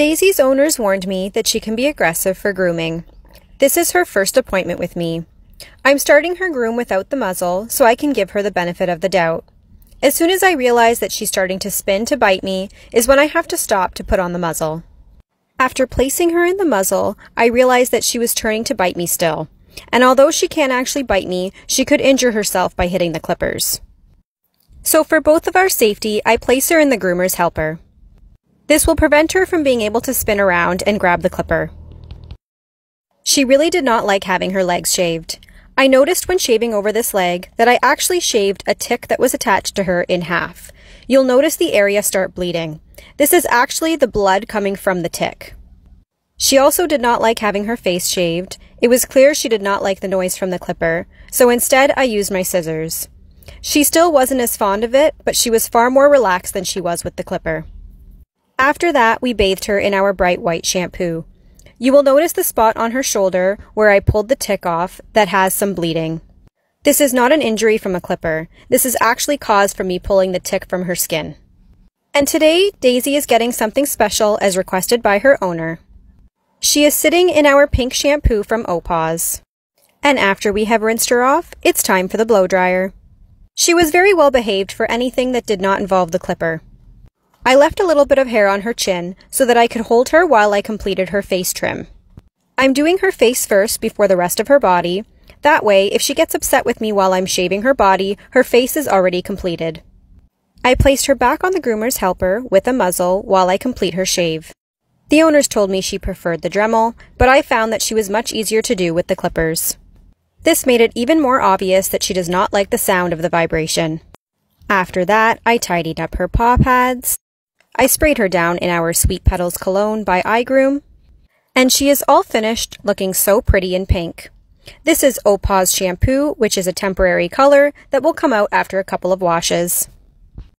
Daisy's owners warned me that she can be aggressive for grooming. This is her first appointment with me. I'm starting her groom without the muzzle so I can give her the benefit of the doubt. As soon as I realize that she's starting to spin to bite me is when I have to stop to put on the muzzle. After placing her in the muzzle, I realized that she was turning to bite me still. And although she can't actually bite me, she could injure herself by hitting the clippers. So for both of our safety, I place her in the groomer's helper. This will prevent her from being able to spin around and grab the clipper. She really did not like having her legs shaved. I noticed when shaving over this leg that I actually shaved a tick that was attached to her in half. You'll notice the area start bleeding. This is actually the blood coming from the tick. She also did not like having her face shaved. It was clear she did not like the noise from the clipper, so instead I used my scissors. She still wasn't as fond of it, but she was far more relaxed than she was with the clipper. After that, we bathed her in our bright white shampoo. You will notice the spot on her shoulder where I pulled the tick off that has some bleeding. This is not an injury from a clipper. This is actually caused from me pulling the tick from her skin. And today, Daisy is getting something special as requested by her owner. She is sitting in our pink shampoo from OPAWZ. And after we have rinsed her off, it's time for the blow dryer. She was very well behaved for anything that did not involve the clipper. I left a little bit of hair on her chin so that I could hold her while I completed her face trim. I'm doing her face first before the rest of her body. That way, if she gets upset with me while I'm shaving her body, her face is already completed. I placed her back on the groomer's helper with a muzzle while I complete her shave. The owners told me she preferred the Dremel, but I found that she was much easier to do with the clippers. This made it even more obvious that she does not like the sound of the vibration. After that, I tidied up her paw pads, I sprayed her down in our Sweet Petals cologne by iGroom, and she is all finished looking so pretty in pink. This is OPAWZ shampoo, which is a temporary color that will come out after a couple of washes.